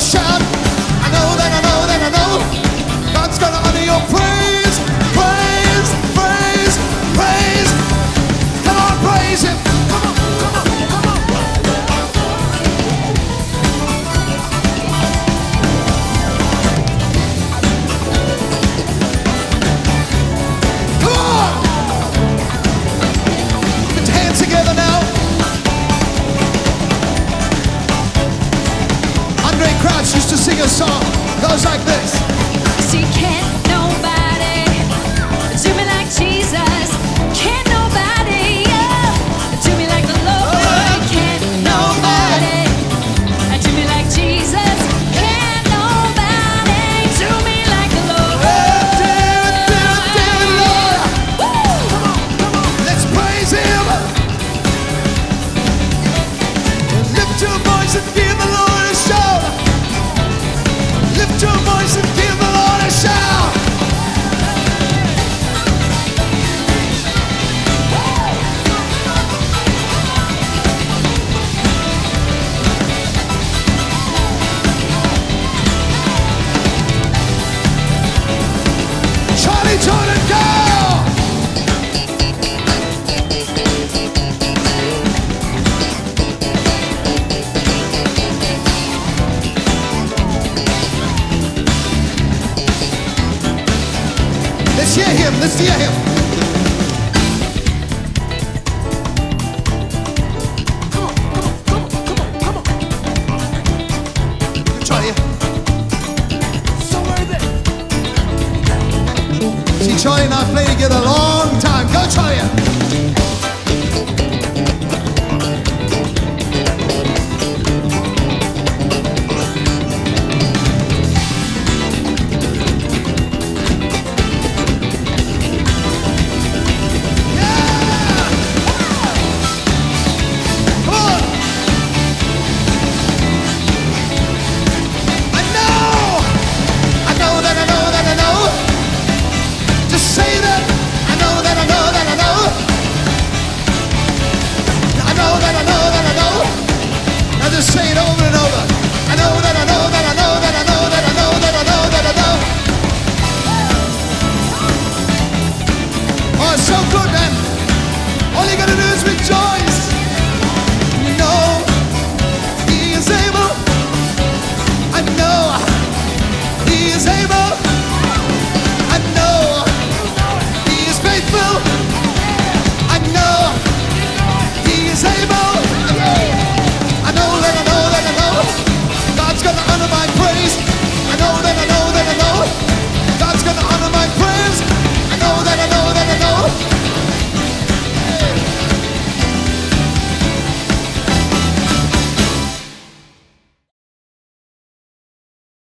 shop see him. Come on, come on, come on, come on, come on. So worth it. See, Charlie and I played together a long time. Go, Charlie.